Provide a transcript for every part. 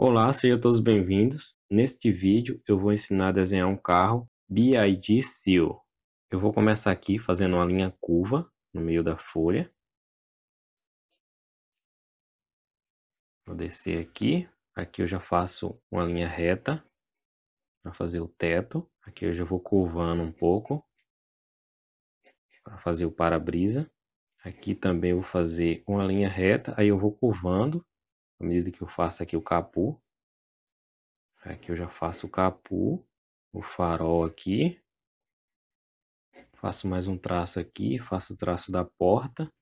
Olá, sejam todos bem-vindos. Neste vídeo eu vou ensinar a desenhar um carro BID Seal. Eu vou começar aqui fazendo uma linha curva no meio da folha. Vou descer aqui. Aqui eu já faço uma linha reta para fazer o teto. Aqui eu já vou curvando um pouco para fazer o para-brisa. Aqui também vou fazer uma linha reta, aí eu vou curvando à medida que eu faço aqui o capu. Aqui eu já faço o capu, o farol aqui. Faço mais um traço aqui, faço o traço da porta.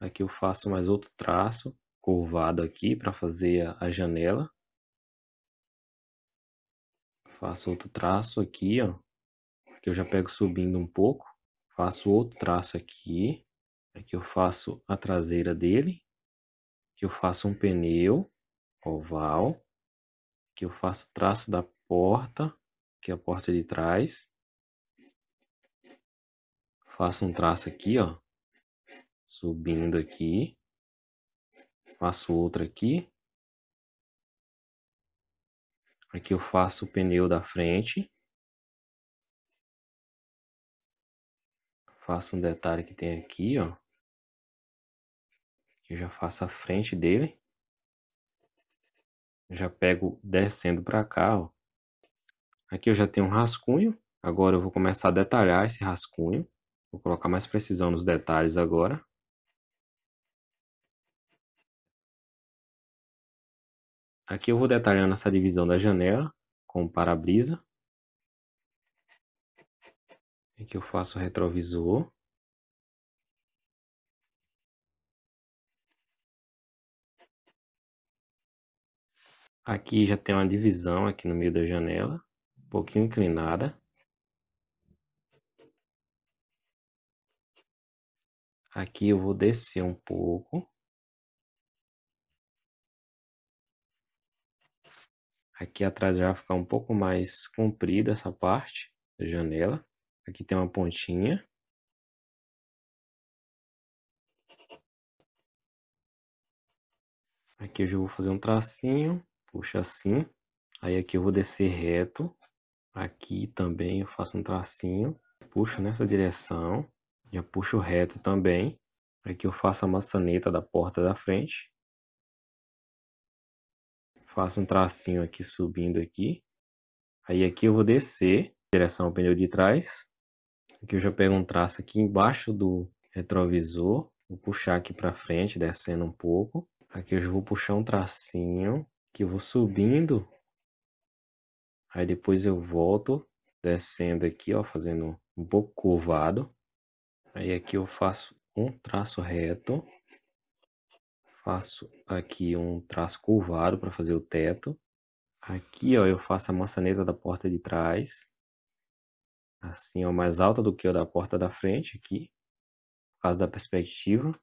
Aqui eu faço mais outro traço curvado aqui para fazer a, a janela. Faço outro traço aqui, ó. Que eu já pego subindo um pouco. Faço outro traço aqui. Aqui eu faço a traseira dele que eu faço um pneu oval, que eu faço traço da porta, que é a porta de trás. Faço um traço aqui, ó, subindo aqui. Faço outro aqui. Aqui eu faço o pneu da frente. Faço um detalhe que tem aqui, ó. Eu já faço a frente dele. Já pego descendo para cá, ó. Aqui eu já tenho um rascunho. Agora eu vou começar a detalhar esse rascunho. Vou colocar mais precisão nos detalhes agora. Aqui eu vou detalhando essa divisão da janela com o para-brisa. Aqui eu faço o retrovisor. Aqui já tem uma divisão aqui no meio da janela, um pouquinho inclinada. Aqui eu vou descer um pouco. Aqui atrás já vai ficar um pouco mais comprida essa parte da janela. Aqui tem uma pontinha. Aqui eu já vou fazer um tracinho puxa assim. Aí aqui eu vou descer reto. Aqui também eu faço um tracinho. Puxo nessa direção. Já puxo reto também. Aqui eu faço a maçaneta da porta da frente. Faço um tracinho aqui subindo aqui. Aí aqui eu vou descer, direção ao pneu de trás. Aqui eu já pego um traço aqui embaixo do retrovisor. Vou puxar aqui para frente, descendo um pouco. Aqui eu já vou puxar um tracinho que eu vou subindo, aí depois eu volto descendo aqui, ó, fazendo um pouco curvado. Aí aqui eu faço um traço reto, faço aqui um traço curvado para fazer o teto. Aqui, ó, eu faço a maçaneta da porta de trás, assim, ó, mais alta do que o da porta da frente aqui, por causa da perspectiva.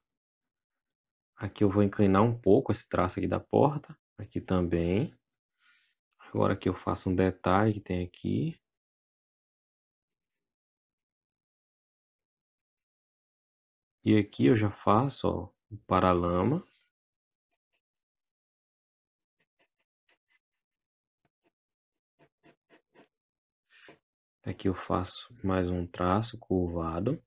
Aqui eu vou inclinar um pouco esse traço aqui da porta. Aqui também. Agora aqui eu faço um detalhe que tem aqui. E aqui eu já faço ó, o paralama. Aqui eu faço mais um traço curvado.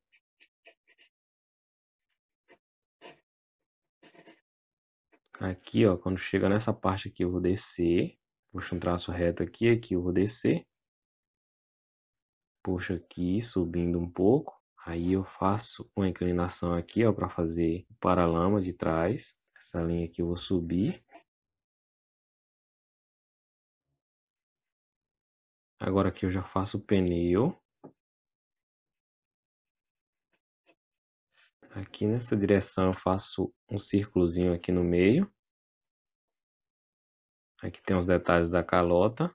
Aqui, ó, quando chega nessa parte aqui, eu vou descer. Puxo um traço reto aqui, aqui eu vou descer. Puxo aqui, subindo um pouco. Aí eu faço uma inclinação aqui, ó, para fazer o paralama de trás. Essa linha aqui eu vou subir. Agora aqui eu já faço o pneu. Aqui nessa direção eu faço um círculozinho aqui no meio. Aqui tem os detalhes da calota.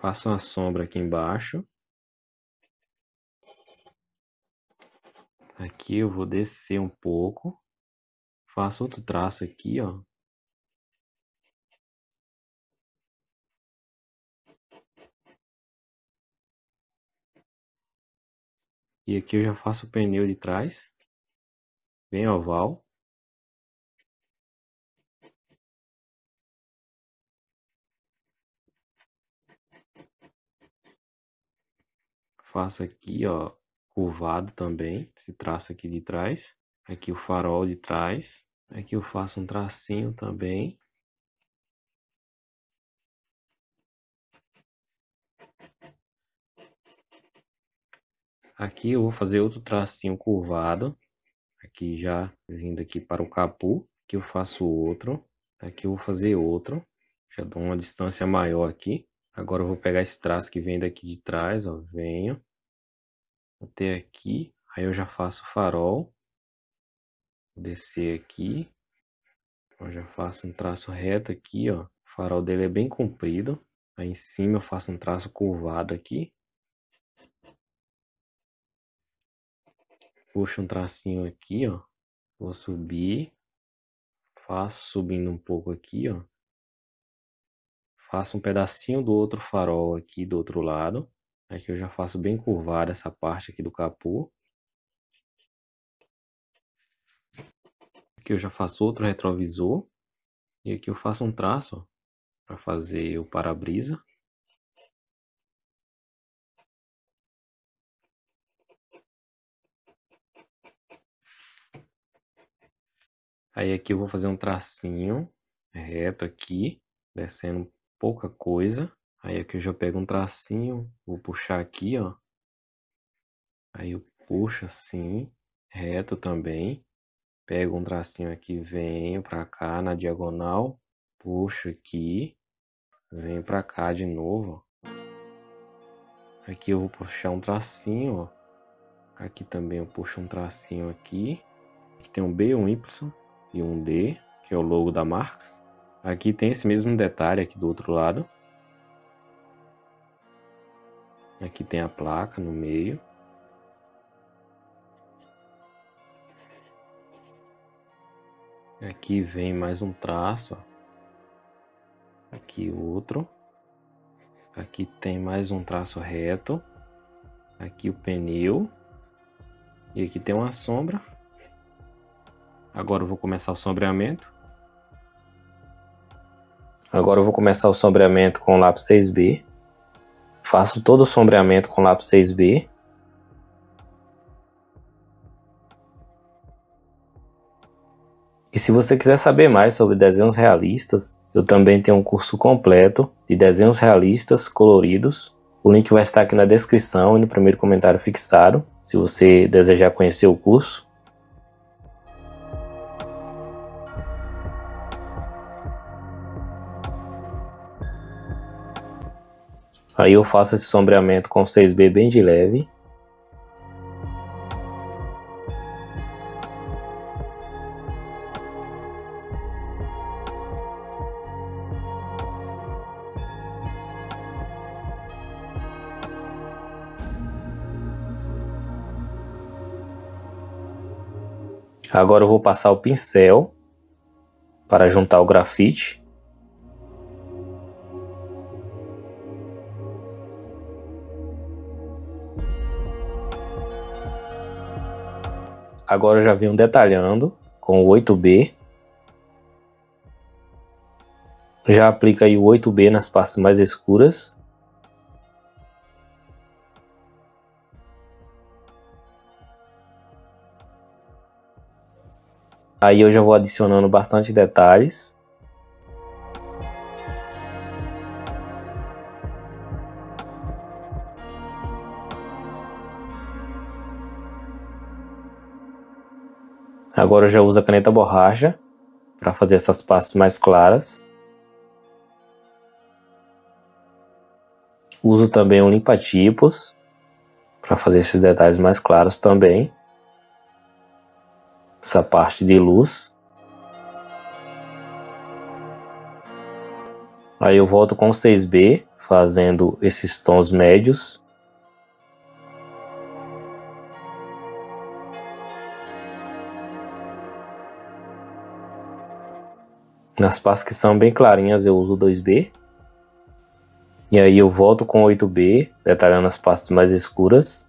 Faço uma sombra aqui embaixo. Aqui eu vou descer um pouco. Faço outro traço aqui, ó. E aqui eu já faço o pneu de trás, bem oval. Faço aqui, ó, curvado também, esse traço aqui de trás. Aqui o farol de trás. Aqui eu faço um tracinho também. Aqui eu vou fazer outro tracinho curvado. Aqui já vindo aqui para o capu. Aqui eu faço outro. Aqui eu vou fazer outro. Já dou uma distância maior aqui. Agora eu vou pegar esse traço que vem daqui de trás, ó. Venho. Até aqui. Aí eu já faço farol. Descer aqui. Eu já faço um traço reto aqui, ó. O farol dele é bem comprido. Aí em cima eu faço um traço curvado aqui. Puxo um tracinho aqui, ó. Vou subir. Faço subindo um pouco aqui, ó. Faço um pedacinho do outro farol aqui do outro lado. Aqui eu já faço bem curvada essa parte aqui do capô. Aqui eu já faço outro retrovisor. E aqui eu faço um traço para fazer o para-brisa. Aí aqui eu vou fazer um tracinho reto aqui, descendo pouca coisa. Aí aqui eu já pego um tracinho, vou puxar aqui, ó. Aí eu puxo assim, reto também. Pego um tracinho aqui, venho pra cá na diagonal, puxo aqui, venho pra cá de novo. Aqui eu vou puxar um tracinho, ó. Aqui também eu puxo um tracinho aqui. Aqui tem um B, um Y e um D, que é o logo da marca. Aqui tem esse mesmo detalhe aqui do outro lado. Aqui tem a placa no meio. Aqui vem mais um traço. Aqui outro. Aqui tem mais um traço reto. Aqui o pneu. E aqui tem uma sombra Agora eu vou começar o sombreamento. Agora eu vou começar o sombreamento com o lápis 6B. Faço todo o sombreamento com o lápis 6B. E se você quiser saber mais sobre desenhos realistas, eu também tenho um curso completo de desenhos realistas coloridos. O link vai estar aqui na descrição e no primeiro comentário fixado, se você desejar conhecer o curso. Aí eu faço esse sombreamento com 6B bem de leve. Agora eu vou passar o pincel para juntar o grafite. Agora já venho detalhando com o 8B. Já aplica aí o 8B nas partes mais escuras. Aí eu já vou adicionando bastante detalhes. Agora eu já uso a caneta borracha para fazer essas partes mais claras. Uso também um limpa-tipos para fazer esses detalhes mais claros também. Essa parte de luz. Aí eu volto com o 6B, fazendo esses tons médios. Nas partes que são bem clarinhas eu uso 2B. E aí eu volto com 8B, detalhando as partes mais escuras.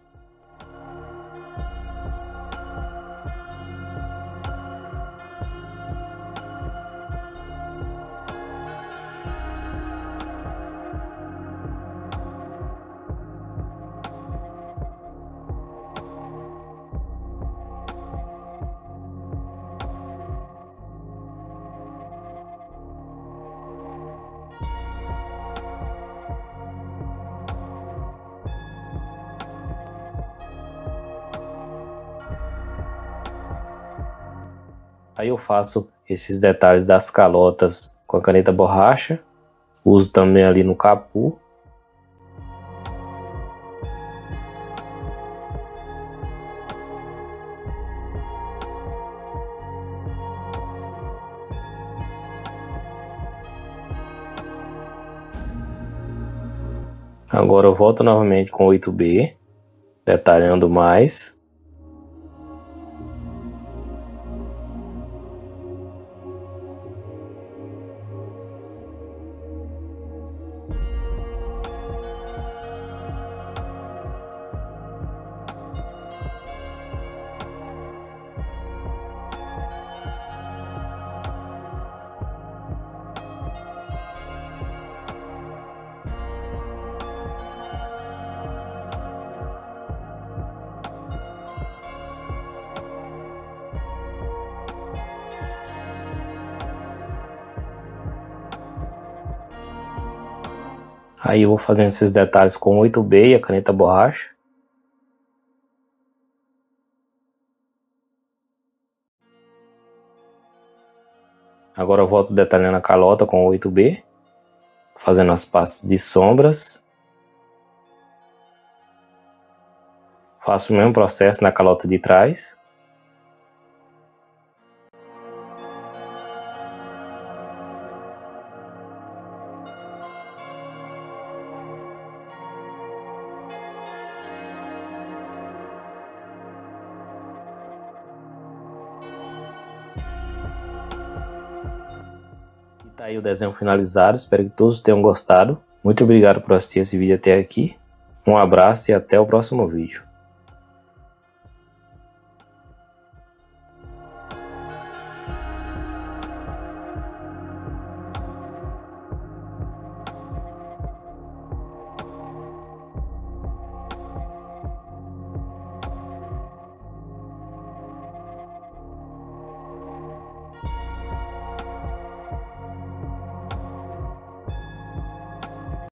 Aí eu faço esses detalhes das calotas com a caneta borracha. Uso também ali no capu. Agora eu volto novamente com 8B, detalhando mais. Aí eu vou fazendo esses detalhes com 8B e a caneta borracha. Agora eu volto detalhando a calota com 8B, fazendo as partes de sombras. Faço o mesmo processo na calota de trás. Tá aí o desenho finalizado, espero que todos tenham gostado. Muito obrigado por assistir esse vídeo até aqui. Um abraço e até o próximo vídeo.